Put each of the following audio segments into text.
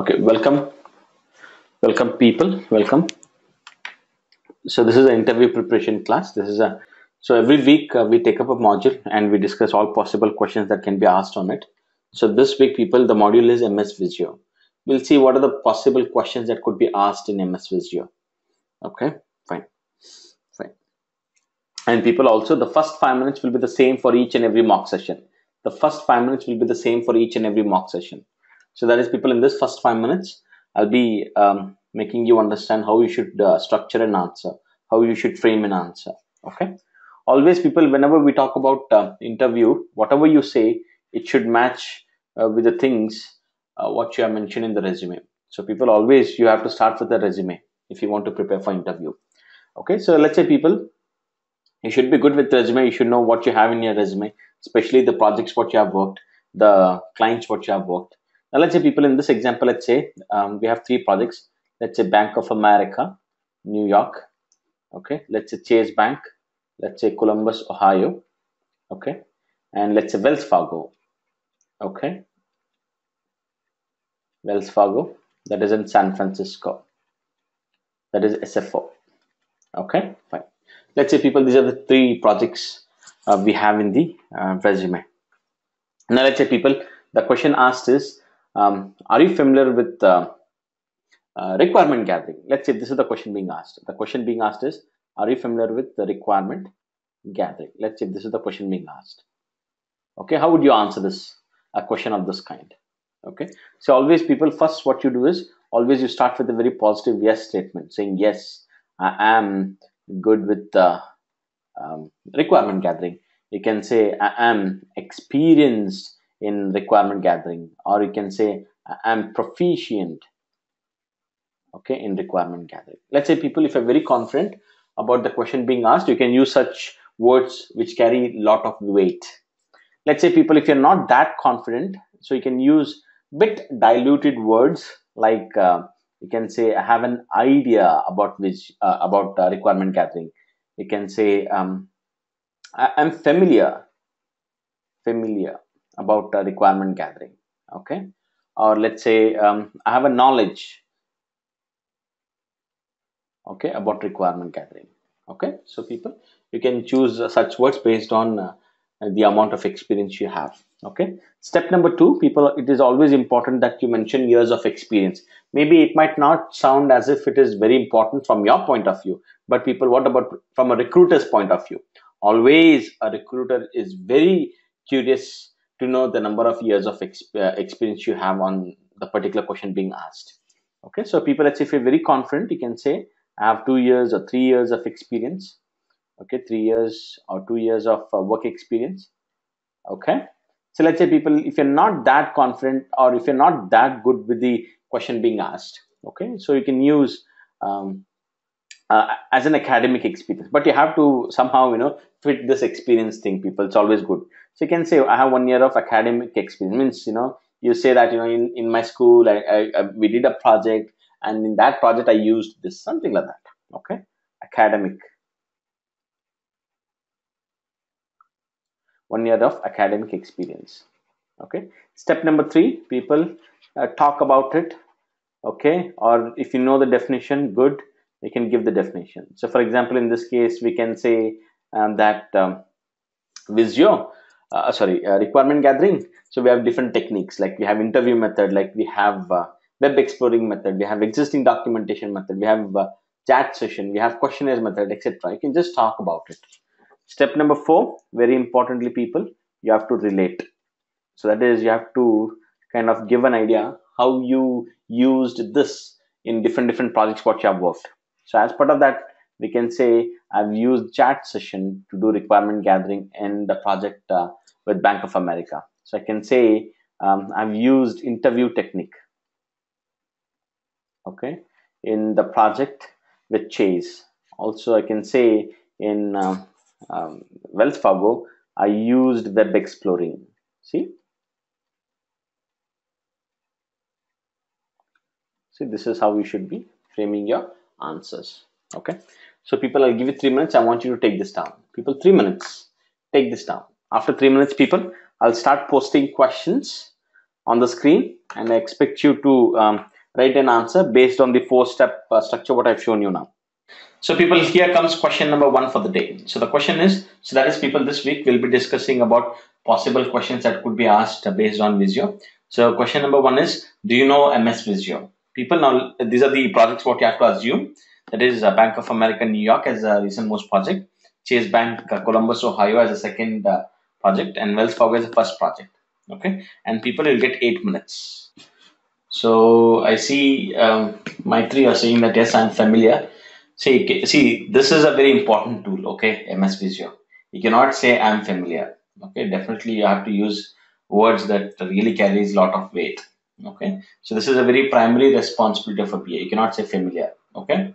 Okay, welcome. Welcome, people. Welcome. So, this is an interview preparation class. This is a so every week uh, we take up a module and we discuss all possible questions that can be asked on it. So, this week, people, the module is MS Visio. We'll see what are the possible questions that could be asked in MS Visio. Okay, fine, fine. And people also, the first five minutes will be the same for each and every mock session. The first five minutes will be the same for each and every mock session. So that is people in this first five minutes, I'll be um, making you understand how you should uh, structure an answer, how you should frame an answer. Okay. Always people, whenever we talk about uh, interview, whatever you say, it should match uh, with the things uh, what you have mentioned in the resume. So people always, you have to start with the resume if you want to prepare for interview. Okay. So let's say people, you should be good with resume. You should know what you have in your resume, especially the projects what you have worked, the clients what you have worked now, let's say people in this example, let's say um, we have three projects. Let's say Bank of America, New York. Okay. Let's say Chase Bank. Let's say Columbus, Ohio. Okay. And let's say Wells Fargo. Okay. Wells Fargo. That is in San Francisco. That is SFO. Okay. Fine. Let's say people, these are the three projects uh, we have in the uh, resume. Now, let's say people, the question asked is, um, are you familiar with uh, uh, requirement gathering? Let's say this is the question being asked. The question being asked is, are you familiar with the requirement gathering? Let's say this is the question being asked. Okay, how would you answer this? A question of this kind. Okay, so always people first what you do is always you start with a very positive yes statement, saying yes, I am good with the um, requirement gathering. You can say I am experienced in requirement gathering or you can say i'm proficient okay in requirement gathering. Let's say people if you're very confident about the question being asked you can use such words which carry a lot of weight. Let's say people if you're not that confident so you can use bit diluted words like uh, you can say i have an idea about which uh, about uh, requirement gathering. You can say um, I, i'm familiar familiar about requirement gathering okay? Or let's say um, i have a knowledge okay about requirement gathering okay? So people you can choose such words based on uh, the amount of experience you have okay? Step number two people it is always important that you mention years of experience. Maybe it might not sound as if it is very important from your point of view but people what about from a recruiter's point of view? Always a recruiter is very curious to know the number of years of exp uh, experience you have on the particular question being asked. Okay so people let's say if you're very confident you can say i have two years or three years of experience. Okay three years or two years of uh, work experience. Okay so let's say people if you're not that confident or if you're not that good with the question being asked. Okay so you can use um, uh, as an academic experience. But you have to somehow you know fit this experience thing people. It's always good. So you can say i have one year of academic experience. Means you know you say that you know in, in my school I, I, I we did a project and in that project i used this something like that. Okay? Academic. One year of academic experience. Okay? Step number three people uh, talk about it. Okay? Or if you know the definition good we can give the definition. So for example in this case we can say um, that um, visio uh, sorry uh, requirement gathering. So we have different techniques. Like we have interview method like we have uh, web exploring method we have existing documentation method we have uh, chat session we have questionnaire method etc you can just talk about it. Step number four very importantly people you have to relate. So that is you have to kind of give an idea how you used this in different different projects what you have worked so as part of that we can say i've used chat session to do requirement gathering in the project uh, with bank of america. So i can say um, i've used interview technique. Okay? In the project with chase. Also i can say in um, um, wells fargo i used web exploring. See? See this is how you should be framing your answers. Okay. So people i'll give you three minutes. I want you to take this down. People three minutes. Take this down. After three minutes people i'll start posting questions on the screen and i expect you to um, write an answer based on the four step uh, structure what i've shown you now. So people here comes question number one for the day. So the question is so that is people this week we'll be discussing about possible questions that could be asked based on visio so question number one is do you know ms visio people now these are the projects what you have to assume. That is uh, bank of america new york as a recent most project. Chase bank uh, columbus ohio as a second uh, project. And wells fargo as the first project. Okay? And people will get eight minutes. So i see um, my three are saying that yes i'm familiar. See see this is a very important tool okay ms visio you cannot say i'm familiar. Okay? Definitely you have to use words that really carries a lot of weight okay so this is a very primary responsibility of a ba you cannot say familiar okay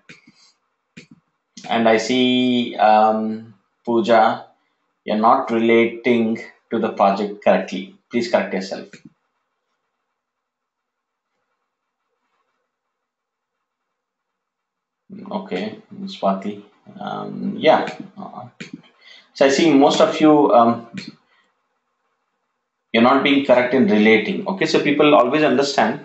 and i see um, Pooja, you're not relating to the project correctly. Please correct yourself. Okay, Swati. Um, yeah. So I see most of you, um, you're not being correct in relating. Okay, so people always understand.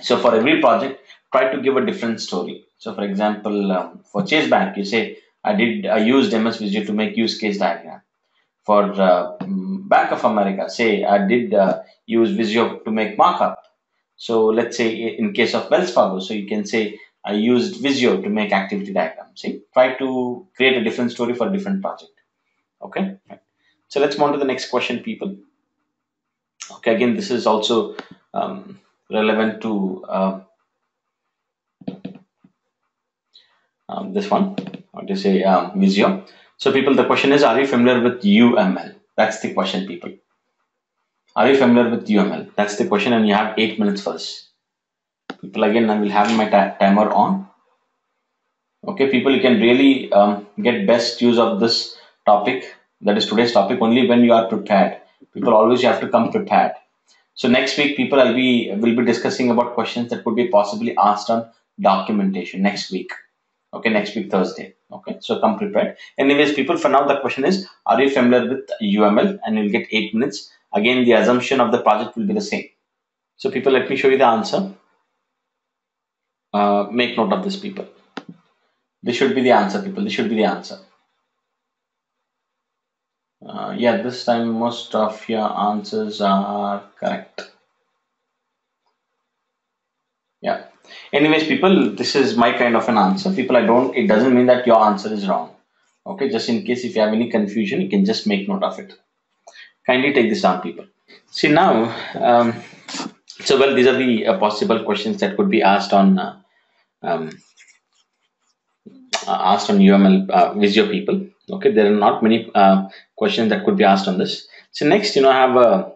So for every project, try to give a different story. So for example, um, for Chase Bank, you say, I did, I used MS Visio to make use case diagram. For uh, Bank of America, say I did uh, use Visio to make markup. So let's say in case of Wells Fargo, so you can say I used Visio to make activity diagram. See, try to create a different story for a different project. Okay. So let's move on to the next question, people. Okay, again, this is also um, relevant to uh, um, this one, or to say um. So people, the question is, are you familiar with UML? That's the question, people. Are you familiar with UML? That's the question, and you have eight minutes this. People, again, I will have my timer on. Okay, people, you can really um, get best use of this topic, that is today's topic, only when you are prepared. People always have to come prepared. So next week, people, I'll be will be discussing about questions that could be possibly asked on documentation next week. Okay next week thursday. Okay so come prepared. Anyways people for now the question is are you familiar with uml and you'll get eight minutes. Again the assumption of the project will be the same. So people let me show you the answer. Uh, make note of this people. This should be the answer people. This should be the answer uh, yeah this time most of your answers are correct. Yeah. Anyways people this is my kind of an answer. People i don't it doesn't mean that your answer is wrong. Okay just in case if you have any confusion you can just make note of it. Kindly take this down people. See now um, so well these are the uh, possible questions that could be asked on uh, um, uh, asked on uml uh, visio people okay there are not many uh, questions that could be asked on this so next you know i have a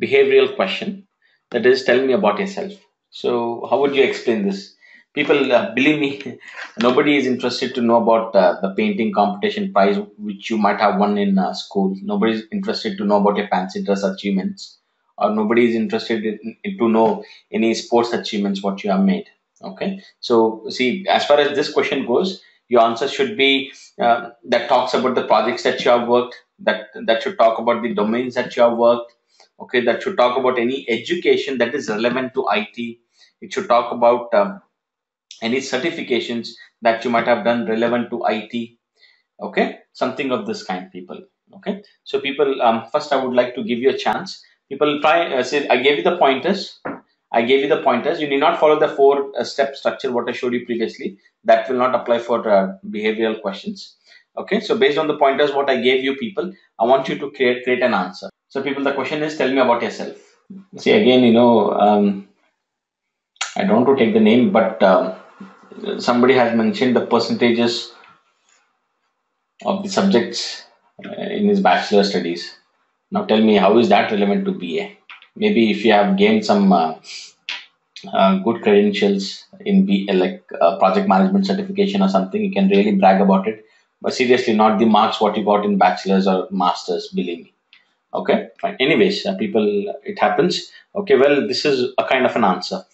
behavioral question that is tell me about yourself so how would you explain this? People, uh, believe me, nobody is interested to know about uh, the painting competition prize which you might have won in uh, school. Nobody is interested to know about your fancy dress achievements, or nobody is interested in, in, to know any sports achievements what you have made. Okay, so see, as far as this question goes, your answer should be uh, that talks about the projects that you have worked. That that should talk about the domains that you have worked okay? That should talk about any education that is relevant to it it should talk about um, any certifications that you might have done relevant to it okay? Something of this kind people okay? So people um, first i would like to give you a chance. People try uh, say i gave you the pointers i gave you the pointers you need not follow the four uh, step structure what i showed you previously that will not apply for uh, behavioral questions okay so based on the pointers what i gave you people i want you to create create an answer so people, the question is, tell me about yourself. See again, you know, um, I don't want to take the name, but um, somebody has mentioned the percentages of the subjects uh, in his bachelor studies. Now tell me, how is that relevant to BA? Maybe if you have gained some uh, uh, good credentials in like uh, project management certification or something you can really brag about it. But seriously not the marks what you got in bachelor's or masters believe me. Okay? Fine. Anyways uh, people it happens. Okay well this is a kind of an answer.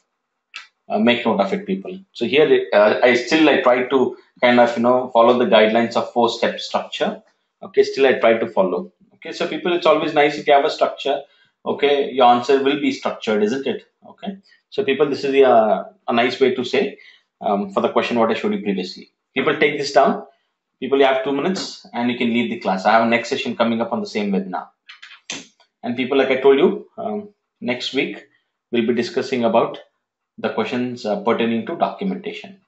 Uh, make note of it people. So here uh, i still i try to kind of you know follow the guidelines of four step structure. Okay still i try to follow. Okay so people it's always nice if you have a structure okay your answer will be structured isn't it? Okay. So people this is the, uh, a nice way to say um, for the question what i showed you previously. People take this down. People you have two minutes and you can leave the class. I have a next session coming up on the same webinar. And people like i told you um, next week we'll be discussing about the questions uh, pertaining to documentation